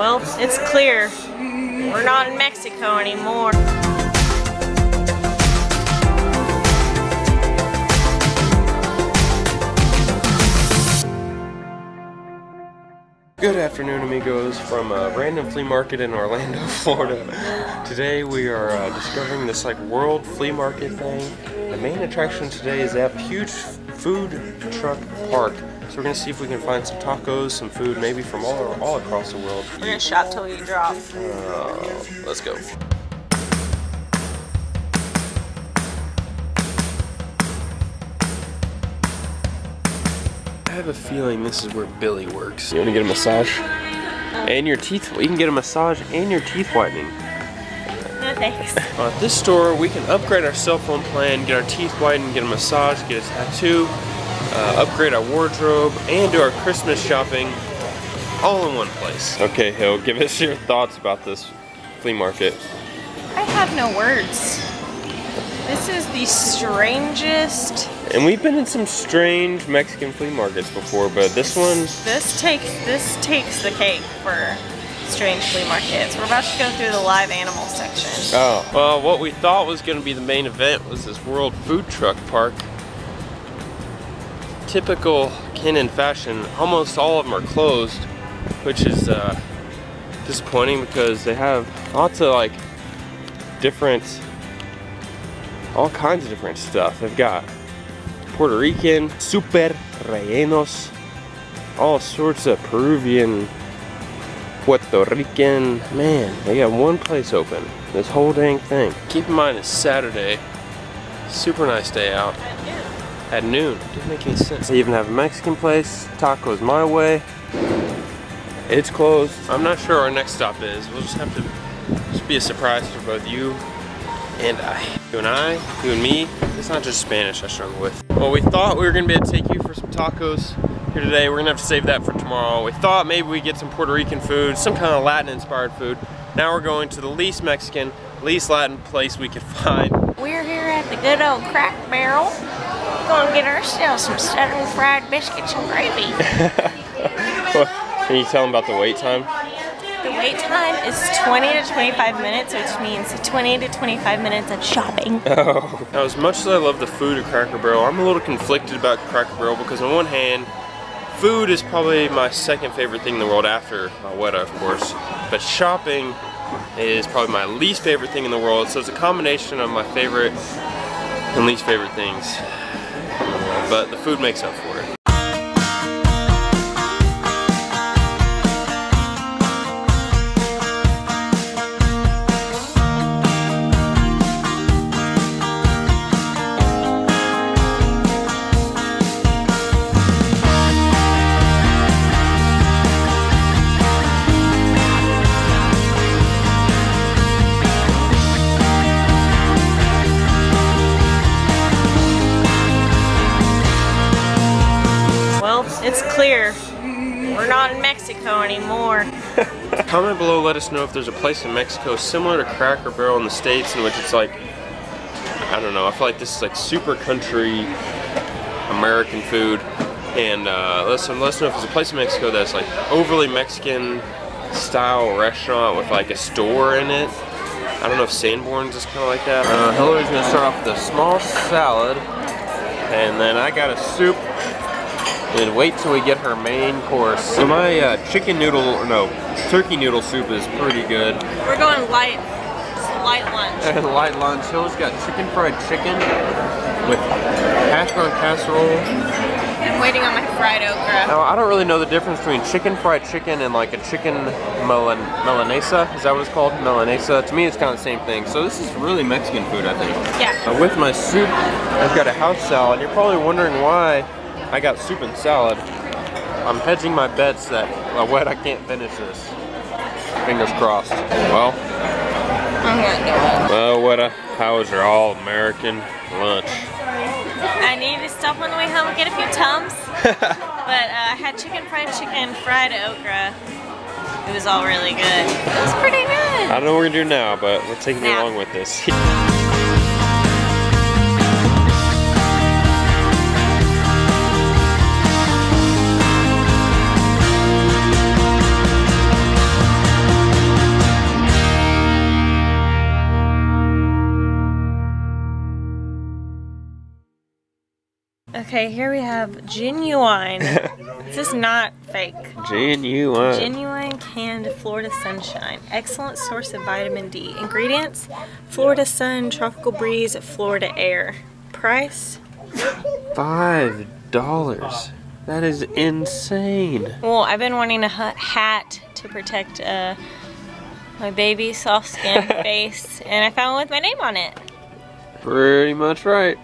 Well, it's clear. We're not in Mexico anymore. Good afternoon, amigos, from a random flea market in Orlando, Florida. Today we are uh, discovering this like world flea market thing. The main attraction today is that huge food truck park. So we're gonna see if we can find some tacos, some food, maybe from all, all across the world. We're gonna shop till we drop. Uh, let's go. I have a feeling this is where Billy works. You wanna get a massage? And your teeth, you can get a massage and your teeth whitening. No thanks. At this store, we can upgrade our cell phone plan, get our teeth whitened, get a massage, get a tattoo, uh, upgrade our wardrobe, and do our Christmas shopping all in one place. Okay, Hill, give us your thoughts about this flea market. I have no words. This is the strangest. And we've been in some strange Mexican flea markets before, but this one, This takes this takes the cake for strange flea markets. We're about to go through the live animal section. oh, well, what we thought was going to be the main event was this World Food Truck Park. Typical Kennon fashion, almost all of them are closed, which is uh, disappointing because they have lots of like different, all kinds of different stuff. They've got Puerto Rican, super rellenos, all sorts of Peruvian, Puerto Rican. Man, they got one place open. This whole dang thing. Keep in mind it's Saturday. Super nice day out. At noon. Didn't make any sense. They even have a Mexican place. Tacos my way. It's closed. I'm not sure our next stop is. We'll just have to just be a surprise for both you and I. You and I, you and me. It's not just Spanish I struggle with. Well, we thought we were gonna be able to take you for some tacos here today. We're gonna have to save that for tomorrow. We thought maybe we get some Puerto Rican food, some kind of Latin inspired food. Now we're going to the least Mexican, least Latin place we could find. We're here at the good old Crack Barrel. Gonna get ourselves some southern fried biscuits and gravy. Can you tell them about the wait time? The wait time is 20 to 25 minutes, which means 20 to 25 minutes of shopping. Oh. Now, as much as I love the food at Cracker Barrel, I'm a little conflicted about Cracker Barrel because on one hand, food is probably my second favorite thing in the world after my Weta, of course. But shopping is probably my least favorite thing in the world. So it's a combination of my favorite and least favorite things. But the food makes up for it. It's clear. We're not in Mexico anymore. Comment below, let us know if there's a place in Mexico similar to Cracker Barrel in the States in which it's like, I don't know, I feel like this is like super country American food. And uh, let, us, let us know if there's a place in Mexico that's like overly Mexican style restaurant with like a store in it. I don't know if Sanborn's is kind of like that. Uh, Hillary's gonna start off with a small salad, and then I got a soup and wait till we get her main course. So my uh, chicken noodle, or no, turkey noodle soup is pretty good. We're going light. Light lunch. And light lunch, Hill's got chicken fried chicken with hash brown casserole. I'm waiting on my fried okra. Now, I don't really know the difference between chicken fried chicken and like a chicken melan melanesa. Is that what it's called? Melanesa. To me, it's kind of the same thing. So this is really Mexican food, I think. Yeah. Uh, with my soup, I've got a house salad. You're probably wondering why I got soup and salad. I'm hedging my bets that uh, wet I can't finish this. Fingers crossed. Well, I'm gonna do it. well, what a how was your all American lunch? I need to stop on the way home and get a few tums. but uh, I had chicken fried chicken, fried okra. It was all really good. It was pretty good. I don't know what we're gonna do now, but we're taking you along with this. Okay, here we have genuine. this is not fake. Genuine. Genuine canned Florida sunshine. Excellent source of vitamin D. Ingredients Florida sun, tropical breeze, Florida air. Price Five dollars. That is insane. Well, I've been wanting a hat to protect uh, my baby soft skin face, and I found one with my name on it. Pretty much right.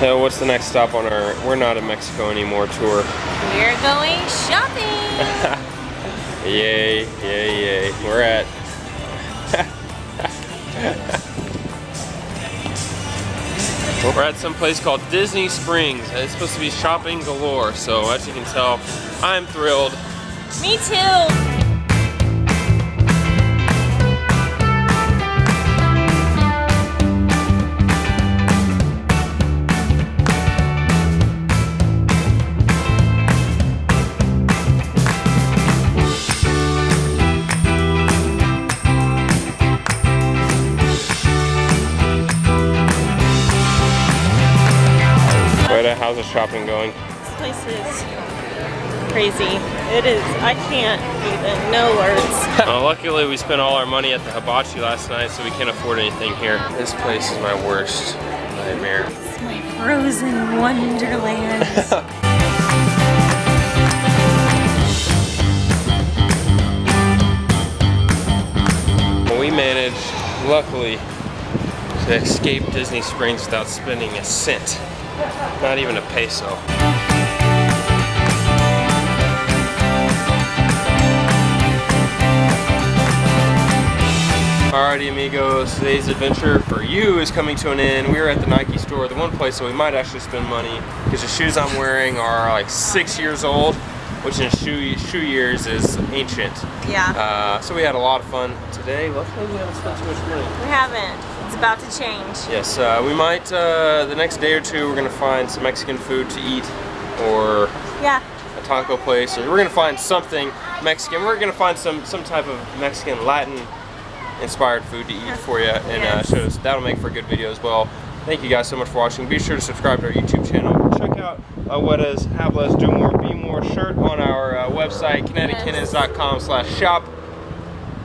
So what's the next stop on our We're Not in Mexico Anymore tour? We're going shopping. Yay, yay, yay. We're at We're at some place called Disney Springs. Uh, it's supposed to be shopping galore, so as you can tell, I'm thrilled. Me too. Shopping going? This place is crazy. It is. I can't even. No words. Well, luckily we spent all our money at the hibachi last night, so we can't afford anything here. This place is my worst nightmare. It's my frozen wonderland. We managed, luckily, to escape Disney Springs without spending a cent. Not even a peso. Alrighty amigos, today's adventure for you is coming to an end. We are at the Nike store, the one place that we might actually spend money because the shoes I'm wearing are like six years old, which in shoe, shoe years is ancient. yeah. Uh, so we had a lot of fun today. Luckily, we haven't spent too much money. We haven't. It's about to change. Yes, uh, we might, uh, the next day or two, we're going to find some Mexican food to eat or Yeah. a taco place. Or we're going to find something Mexican. We're going to find some, some type of Mexican, Latin inspired food to eat for you and uh, Yes. show us. That'll make for a good video as well. Thank you guys so much for watching. Be sure to subscribe to our YouTube channel. Check out uh, what is Have Less Do More Be More shirt on our uh, website, kinetickennons.com slash shop.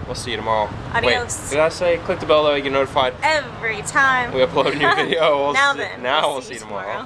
We'll see you tomorrow. Adios. Wait, did I say click the bell though you get notified? Every time. We upload a new video. We'll now see, then. Now we'll, see you tomorrow.